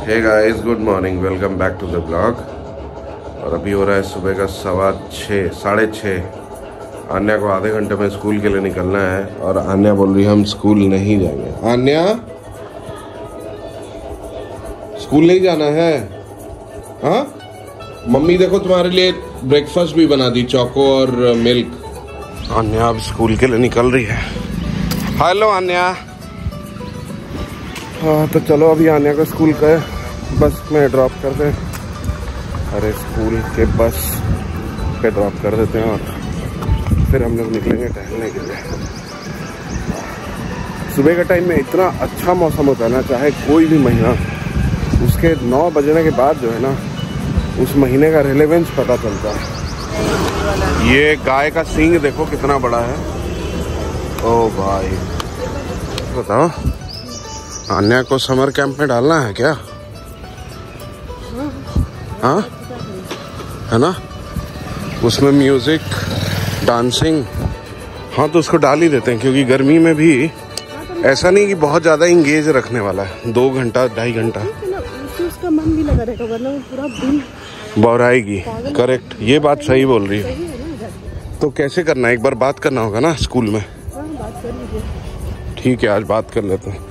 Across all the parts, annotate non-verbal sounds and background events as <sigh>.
Hey guys good morning welcome back to the blog और अभी हो रहा है सुबह का सवा छः साढ़े छः आन्या को आधे घंटे में स्कूल के लिए निकलना है और आन्या बोल रही है, हम स्कूल नहीं जाएँगे। आन्या? स्कूल नहीं जाना है? हाँ? मम्मी देखो तुम्हारे लिए ब्रेकफास्ट भी बना दी, चौको और मिल्क आन्या अब स्कूल के लिए निकल रही है। हेलो आन्या। हाँ तो चलो अभी आने का स्कूल का बस में ड्रॉप कर दें। अरे स्कूल के बस पे ड्रॉप कर देते हैं और फिर हम लोग निकलेंगे टहलने के लिए। सुबह के टाइम में इतना अच्छा मौसम होता है ना, चाहे कोई भी महीना, उसके नौ बजने के बाद जो है ना, उस महीने का रिलेवेंस पता चलता है। ये गाय का सींग देखो कितना बड़ा है। ओ भाई, बताओ। आन्या को समर कैंप में डालना है क्या? हाँ? है ना? उसमें म्यूज़िक डांसिंग हाँ तो उसको डाल ही देते हैं क्योंकि गर्मी में भी ऐसा नहीं कि बहुत ज़्यादा इंगेज रखने वाला है। दो घंटा ढाई घंटा। उससे उसका मन भी लगा रहेगा वरना पूरा दिन बौराएगी। करेक्ट ये बात सही बोल रही है। तो कैसे करना है? एक बार बात करना होगा ना स्कूल में? हाँ ठीक है आज बात कर लेते हैं।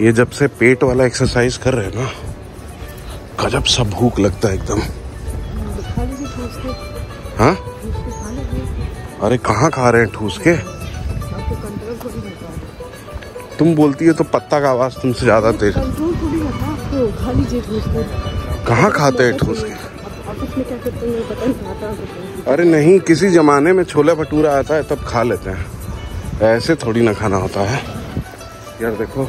ये जब से पेट वाला एक्सरसाइज कर रहे हैं ना, गजब सा भूख लगता है एकदम। हाँ? अरे कहाँ खा रहे हैं ठूस के? तुम बोलती हो तो पत्ता का आवाज़ तुमसे ज़्यादा तेज। कहाँ खाते हैं ठूस के? अरे नहीं, किसी जमाने में छोला भटूरा आता है तब खा लेते हैं। ऐसे थोड़ी ना खाना होता है। यार देखो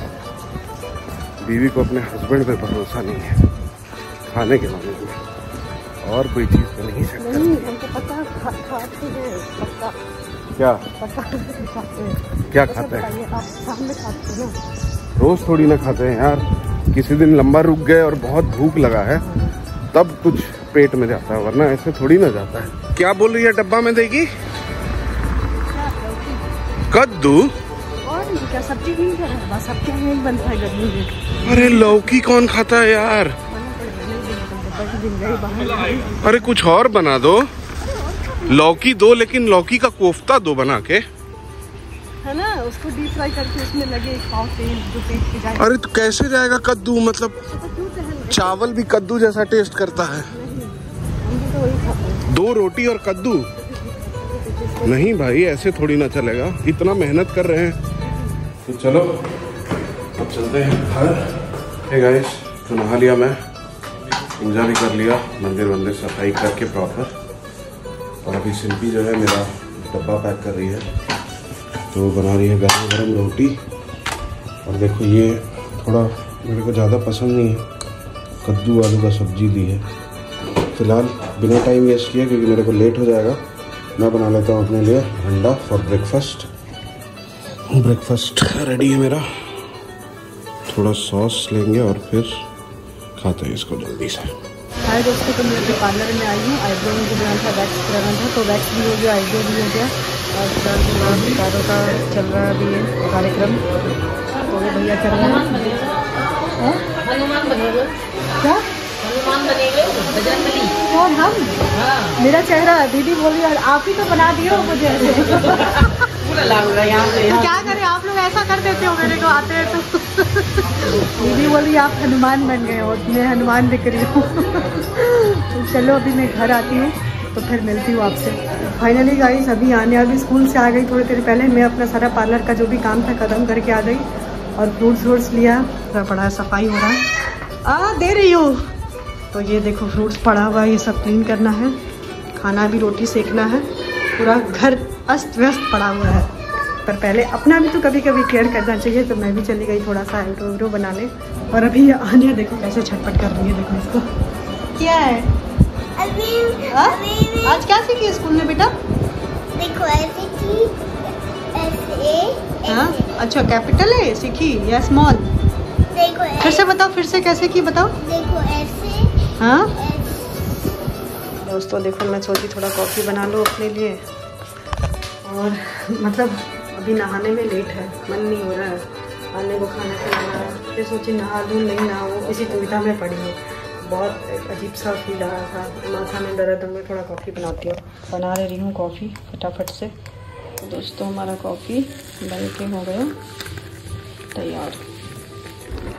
बीवी को अपने हस्बैंड पे भरोसा नहीं है। खाने के मामले में। और कोई चीज़ तो नहीं सकता नहीं हमको पता है, खा खाते हैं पक्का क्या? पक्का खाते हैं। क्या खाते हैं? आप सामने खाते हैं। रोज थोड़ी ना खाते हैं यार। किसी दिन लंबा रुक गए और बहुत भूख लगा है तब कुछ पेट में जाता है वरना ऐसे थोड़ी ना जाता है। क्या बोल रही है डब्बा में देगी? कद्दू? क्या सब्ज़ी नहीं कर रहा बस सबके नहीं बनता है गर्मी में। अरे लौकी कौन खाता है यार। अरे कुछ और बना दो। लौकी दो लेकिन लौकी का कोफ्ता दो बना के। है ना? उसको डीप फ्राई करके उसमें लगे पाव तेल जो पेट के जाए। अरे तो कैसे जाएगा कद्दू? मतलब क्यों चावल भी कद्दू जैसा टेस्ट करता है तो हैं। दो रोटी और कद्दू? नहीं भाई ऐसे थोड़ी ना चलेगा। इतना मेहनत कर रहे हैं। तो चलो, अब चलते हैं घर। हे गाइस तो नहा लिया मैं। पूजा भी कर लिया, मंदिर वंदिर सफ़ाई करके प्रॉपर और अभी सिंपी जो है मेरा डब्बा पैक कर रही है। तो बना रही है गर्म गर्म रोटी। और देखो, ये थोड़ा मेरे को ज़्यादा पसंद नहीं है। कद्दू आलू का सब्ज़ी दी है। फ़िलहाल बिना टाइम वेस्ट किए, क्योंकि मेरे को लेट हो जाएगा, मैं बना लेता हूँ अपने लिए अंडा फॉर ब्रेकफास्ट ब्रेकफास्ट रेडी है मेरा। थोड़ा सॉस लेंगे और फिर खाते हैं इसको जल्दी से। हाय दोस्तों तो मैं पार्लर में आई हूँ। आईब्रो मुझे बनाना था वैक्स कराना था तो वैक्स भी हो गया आईब्रो भी हो गया। और तारों का चल रहा है ये कार्यक्रम। तो वो भैया चल रहे हैं। हाँ? क्या? कौन हम? मेरा चेहरा दीदी बोली और आप ही तो बना दिए हो मुझे। <laughs> <laughs> क्या करें आप लोग ऐसा कर देते हो मेरे को आते हैं तो। दीदी बोली आप हनुमान बन गए हो मैं हनुमान दिख रही हूँ। तो चलो अभी मैं घर आती हूँ तो फिर मिलती हूँ आपसे। फाइनली गाइस अभी आने अभी स्कूल से आ गई थोड़ी देर पहले। मैं अपना सारा पार्लर का जो भी काम था खत्म करके आ गई और फ्रूट्स व्रूट्स लिया। थोड़ा बड़ा सफ़ाई हो रहा है। आ दे रही हूँ। तो ये देखो फ्रूट्स पड़ा हुआ ये सब क्लीन करना है। खाना भी रोटी सेकना है। पूरा घर अस्त व्यस्त पड़ा हुआ है। पर पहले अपना भी तो कभी कभी केयर करना चाहिए तो मैं भी चली गई थोड़ा सा आईब्रो वीब्रो बनाने और अभी आने देखो कैसे छटपट कर रही है देखो इसको। क्या है? अभी हाँ? अभी आज क्या सीखी स्कूल में बेटा? देखो ऐसे की ऐसे हाँ? अच्छा कैपिटल है सीखी? या स्मॉल देखो फिर से बताओ फिर से कैसे की बताओ? देखो ऐसे हाँ? दोस्तों देखो मैं सोची थोड़ा कॉफ़ी बना लूँ अपने लिए। और मतलब अभी नहाने में लेट है, मन नहीं हो रहा है। आने को खाना खिलाना है। फिर सोची नहा लूँ, नहीं नहाऊँ, इसी दुविधा में पड़ी हूँ। बहुत अजीब सा फील आ रहा था। माथा में दर्द है मैं थोड़ा कॉफ़ी बनाती हूँ। बना ले रही हूँ कॉफ़ी फटाफट से। दोस्तों, हमारा कॉफ़ी बन के हो गया तैयार।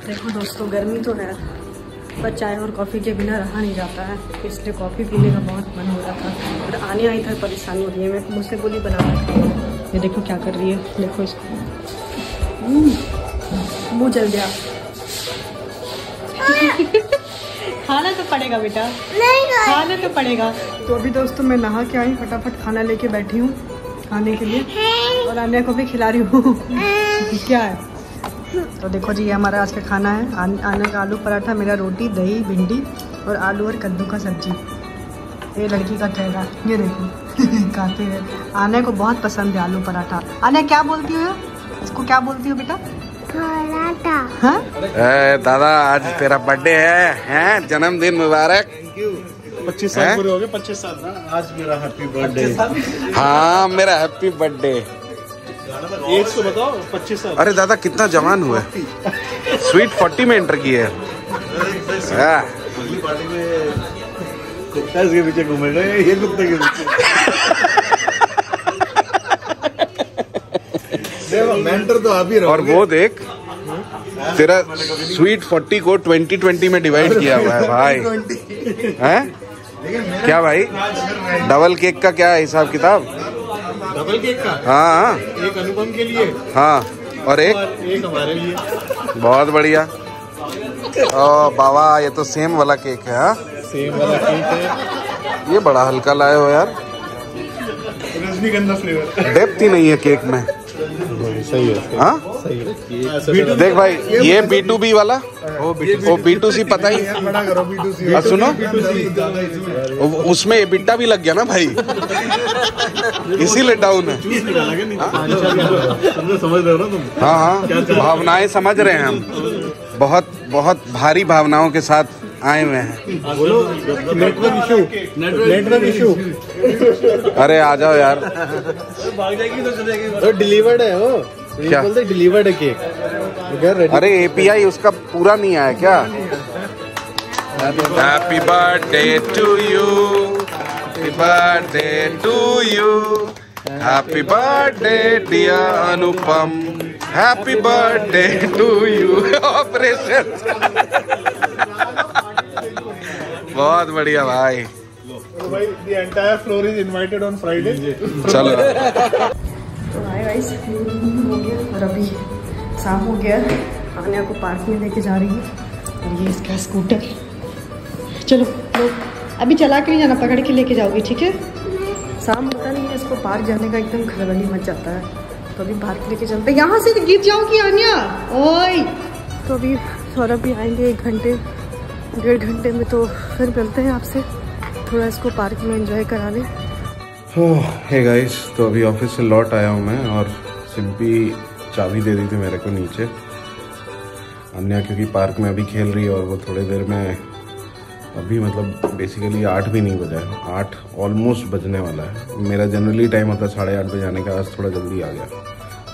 देखो दोस्तों, गर्मी तो है। पर चाय और कॉफ़ी के बिना रहा नहीं जाता है। तो इसलिए कॉफ़ी पीने का बहुत मन हो रहा था और आने आई था परेशानी हो रही है। मैं मुझसे बोली बना ये देखो क्या कर रही है। देखो इसको। हम्म, मुँह जल गया। <laughs> खाना तो पड़ेगा बेटा। नहीं खाना तो पड़ेगा। तो अभी दोस्तों मैं नहा के आई फटाफट खाना लेके बैठी हूँ खाने के लिए। और अन्य को भी खिला रही हूँ। <laughs> क्या है? तो देखो जी ये हमारा आज का खाना है। आन- आने का आलू पराठा मेरा रोटी दही भिंडी और आलू और कद्दू का सब्ज़ी। ये लड़की का चेहरा ये देखो। <laughs> खाते हुए आने को बहुत पसंद है आलू पराठा। आने क्या बोलती हो? इसको क्या बोलती हो बेटा? पराठा। हाँ? ए, दादा आज तेरा बर्थडे है हैं? जन्मदिन मुबारक। पच्चीस साल पूरे हो गए पच्चीस साल ना? आज मेरा हैप्पी बर्थडे हाँ मेरा हैप्पी बर्थडे एज तो बताओ पच्चीस अरे दादा कितना जवान हुआ है स्वीट फोर्टी में एंटर किए। हैं। हाँ, कुत्ता इसके पीछे घूमेगा ये कुत्ते के पीछे। मेंटर तो आप ही और वो देख तेरा स्वीट फोर्टी को ट्वेंटी ट्वेंटी में डिवाइड किया हुआ है भाई। हैं? क्या भाई? डबल केक का क्या हिसाब किताब डबल केक का हाँ। हाँ, एक अनुपम के लिए। हाँ और एक? और एक हमारे लिए। बहुत बढ़िया। ओ बाबा ये तो सेम वाला केक है हाँ? सेम वाला केक है। ये बड़ा हल्का लाए हो यार। रजनीगंधा फ्लेवर डेप्थ ही नहीं है केक में। सही है। हाँ? सही है। देख भाई ये बी टू बी वाला? वो बी टू सी। पता ही और सुनो। उसमें बिट्टा भी लग गया ना भाई। इसीलिए डाउन है। समझ समझ रहे हो ना तुम? हाँ हाँ। भावनाएँ समझ रहे हैं हम। बहुत बहुत भारी भावनाओं के साथ आए हुए हैं। बोलो। नेटवर्क इशू नेटवर्क इशू अरे आ जाओ यार। तो डिलीवर्ड है वो। क्या? बोलते डिलीवर्ड है केक अरे एपीआई उसका पूरा नहीं आया क्या? Happy birthday to you happy birthday to you happy birthday dear Anupam happy birthday to you operation बहुत बढ़िया भाई। भाई the entire floor is invited on Friday चलो। तो हाय गाइस हो गया और अभी शाम हो गया। आन्या को पार्क में लेके जा रही है। और ये इसका स्कूटर चलो लो अभी चला के नहीं जाना, पकड़ के लेके जाओगी, ठीक है? शाम होता नहीं है, इसको पार्क जाने का एकदम खलबली मच जाता है। तो अभी पार्क लेके चलते यहाँ से गिर जाओगी, आन्या! ओए! तो अभी सौरभ भी आएँगे एक घंटे, डेढ़ घंटे में तो फिर मिलते हैं आपसे। थोड़ा इसको पार्क में एंजॉय करा लें हे गाइस तो अभी ऑफ़िस से लौट आया हूँ मैं और सिंपी चाबी दे दी थी मेरे को नीचे। अन्या क्योंकि पार्क में अभी खेल रही है और वो थोड़ी देर में अभी मतलब बेसिकली आठ भी नहीं बजा है। आठ ऑलमोस्ट बजने वाला है। मेरा जनरली टाइम होता है साढ़े आठ बजे आने का, आज थोड़ा जल्दी आ गया।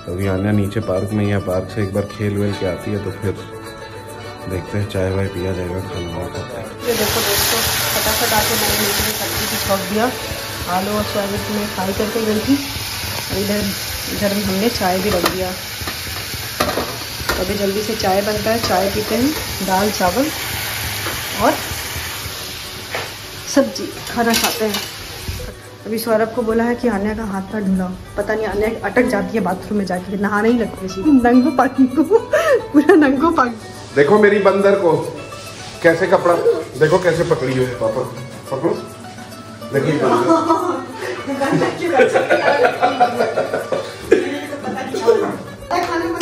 तो अभी अन्या नीचे पार्क में या पार्क से एक बार खेल वेल के आती है तो फिर देखते हैं, चाय वाय पिया जाएगा, खाना वाना खाते हैं। आलू और सोयाबीन में फ्राई करके गई थी। इधर इधर हमने चाय भी रख दिया। तो अभी जल्दी से चाय बनता है। चाय पीते हैं दाल, चावल और सब्ज़ी, खाना खाते हैं। अभी सौरभ को बोला है कि आन्या का हाथ पैर धुलाओ पता नहीं आन्या अटक जाती है बाथरूम में जाके। नहाने ही लगती है नंगो पानी को पूरा नंगो पानी देखो मेरी बंदर को। कैसे कपड़ा? देखो कैसे पकड़ी हुई पापा। पकड़ो।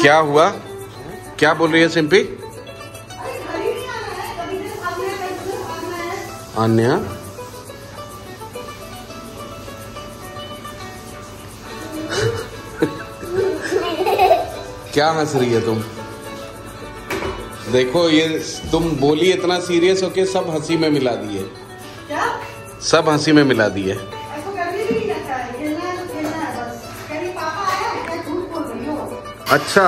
क्या हुआ? क्या बोल रही है सिंपी? अन्या? क्या हंस रही है तुम? देखो, ये तुम बोली इतना सीरियस होके सब हँसी में मिला दिए। सब हँसी में मिला दिए तो खेलना है बस। कह रही पापा आया है क्या? झूठ बोल रही हो? अच्छा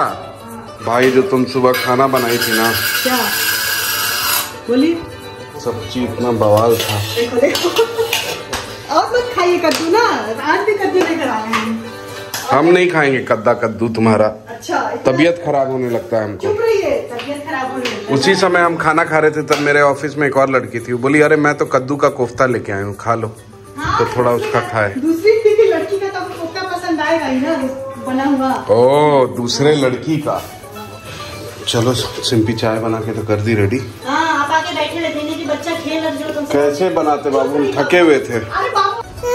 भाई जो तुम सुबह खाना बनाई थी ना क्या? बोलिए सब्ज़ी इतना बवाल था। देखो देखो। और मत खाइए कद्दू ना आज भी कद्दू लेकर आए हैं। हम नहीं खाएँगे कद्दा कद्दू तुम्हारा। अच्छा तबीयत खराब होने लगता है हमको चुप रहिए तबीयत खराब होने लगी है। उसी समय हम खाना खा रहे थे तब मेरे ऑफ़िस में एक और लड़की थी। वो बोली अरे मैं तो कद्दू का कोफ्ता लेके आई हूँ खा लो। हाँ, तो थोड़ा उसका खाए। दूसरी <laughs> लड़की का तो कोफ्ता पसंद आएगा ही ना बना हुआ। ओ दूसरे लड़की का। चलो सिंपी चाय बना के तो कर दी रेडी हाँ आप आके बैठे रहते कि बच्चा खेल रहा कैसे बनाते बाबू? हम थके हुए थे।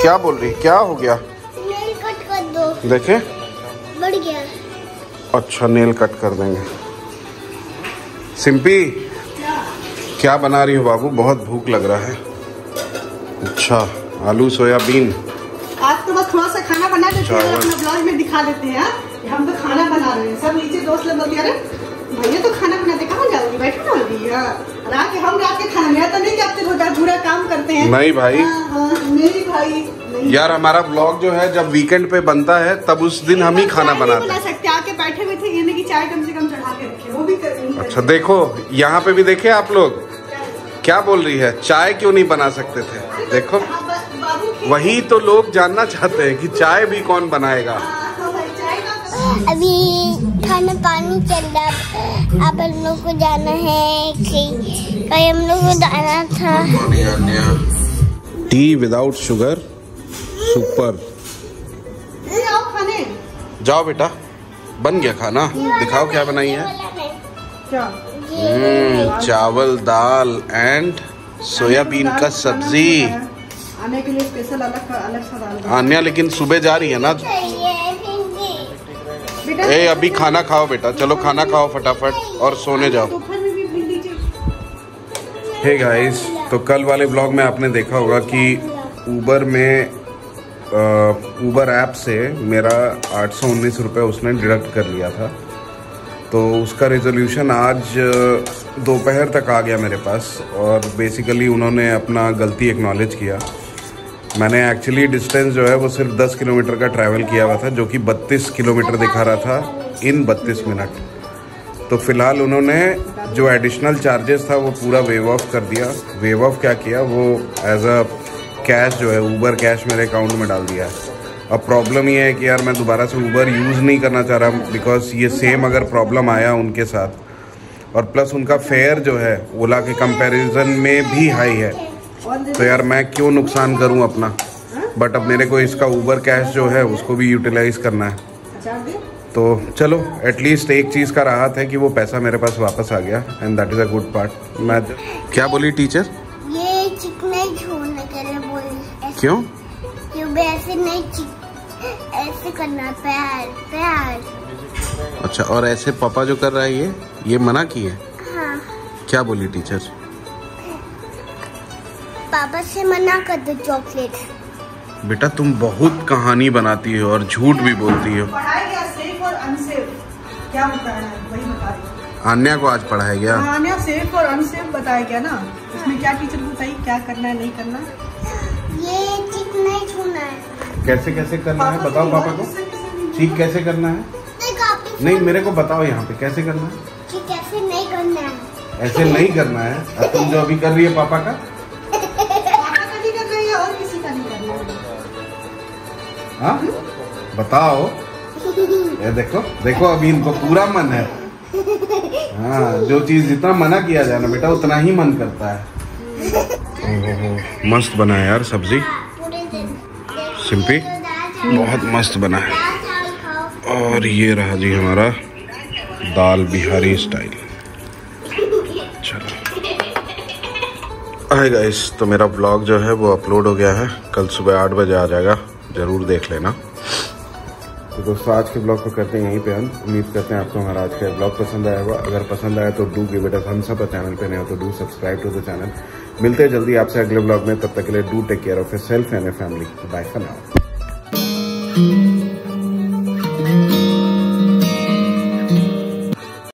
क्या बोल रही? क्या हो गया? नेल कट कर दो। देखे। बढ़ गया। अच्छा नेल कट कर देंगे। सिंपी क्या बना रही हो बाबू? बहुत भूख लग रहा है। अच्छा आलू सोयाबीन। आज तो बस थोड़ा सा खाना बना देते हैं और अपना ब्लॉग में दिखा देते हैं हाँ? हम तो खाना बना रहे हैं। सब नीचे दोस्त लोग बोलते अरे भैया तो खाना बनाते कहाँ जाओगी? बैठो ना अभी हाँ? और आके हम रात के खाना मेरा तो नहीं कि आप रोजा पूरा काम करते हैं। नहीं भाई। हाँ, हाँ, नहीं भाई नहीं। यार हमारा ब्लॉग जो है जब वीकेंड पे बनता है तब उस दिन हम ही खाना बनाते बना हैं। सकते आके बैठे हुए थे ये नहीं कि चाय कम से कम चढ़ा के रखे। अच्छा देखो यहाँ पे भी देखे आप लोग? क्या बोल रही है? चाय क्यों नहीं बना सकते थे? देखो वही तो लोग जानना चाहते हैं कि चाय भी कौन बनाएगा। अभी खाना पानी चल रहा अब हम लोग को जाना है कि कहीं हम लोग को जाना था। टी विदाउट शुगर सुपर ए, आओ खाने। जाओ बेटा बन गया खाना। दिखाओ क्या बनाई है। चावल दाल एंड सोयाबीन का सब्ज़ी। आने के लिए स्पेशल अलग अलग सा दाल आन्या लेकिन सुबह जा रही है ना? ए अभी खाना खाओ बेटा। चलो खाना खाओ फटाफट और सोने जाओ। हे गाइस तो कल वाले ब्लॉग में आपने देखा होगा कि ऊबर में ऊबर ऐप से मेरा आठ सौ उन्नीस रुपये उसने डिडक्ट कर लिया था। तो उसका रेजोल्यूशन आज दोपहर तक आ गया मेरे पास और बेसिकली उन्होंने अपना गलती एक्नॉलेज किया। मैंने एक्चुअली डिस्टेंस जो है वो सिर्फ़ 10 किलोमीटर का ट्रैवल किया हुआ था, जो कि 32 किलोमीटर दिखा रहा था इन 32 मिनट। तो फ़िलहाल उन्होंने जो एडिशनल चार्जेस था वो पूरा वेव ऑफ़ कर दिया। वेव ऑफ़ क्या किया? वो एज अ कैश जो है ऊबर कैश मेरे अकाउंट में डाल दिया। है अब प्रॉब्लम ये है कि यार मैं दोबारा से ऊबर यूज़ नहीं करना चाह रहा बिकॉज़ ये सेम अगर प्रॉब्लम आया उनके साथ और प्लस उनका फेयर जो है ओला के कंपैरिजन में भी हाई है। तो यार मैं क्यों नुकसान करूँ अपना? बट अब मेरे को इसका ऊबर कैश जो है उसको भी यूटिलाइज करना है। तो चलो एटलीस्ट एक चीज़ का राहत है कि वो पैसा मेरे पास वापस आ गया and that is a good part मैं क्या बोली टीचर ये चिकने क्यों? क्यों ऐसे नहीं ऐसे करना है, पैर पैर अच्छा और ऐसे पापा जो कर रहा है ये ये मना की है? हाँ। क्या बोली टीचर? पापा से मना कर दो चॉकलेट। बेटा तुम बहुत कहानी बनाती हो और झूठ भी बोलती हो। पढ़ाया सेफ़ और अनसेफ क्या बताया वही बता रही आन्या को आज पढ़ाया गया। कहानियाँ सेफ़ और अनसेफ बताया गया ना। इसमें क्या टीचर बताई क्या करना है नहीं करना? ये चिक नहीं छूना है। कैसे कैसे करना है? बताओ पापा को। ठीक कैसे करना है? नहीं मेरे को बताओ यहाँ पे कैसे करना है? चिक ऐसे नहीं करना है। ऐसे नहीं करना है? अब तुम जो अभी कर रही है पापा का? पापा का नहीं कर रही है और किसी का नहीं करना है। हाँ? बताओ। <laughs> ये देखो देखो अभी इनको पूरा मन है। हाँ जो चीज़ जितना मना किया जाए ना बेटा उतना ही मन करता है। <laughs> मस्त बना यार सब्ज़ी। सिंपी। बहुत मस्त बना है। और ये रहा जी हमारा दाल बिहारी स्टाइल। चलो। हाय गाइस तो मेरा ब्लॉग जो है वो अपलोड हो गया है। कल सुबह आठ बजे आ जाएगा। ज़रूर देख लेना। तो दोस्तों, आज के ब्लॉग को करते हैं यहीं पे हम। उम्मीद करते हैं आपको हमारा आज का ब्लॉग पसंद आया होगा। अगर पसंद आया तो do give it a thumbs up channel पे नहीं हो तो do subscribe to the channel मिलते हैं जल्दी आपसे अगले ब्लॉग में, तब तक के लिए do take care of yourself and family bye for now